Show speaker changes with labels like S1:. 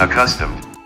S1: Accustomed.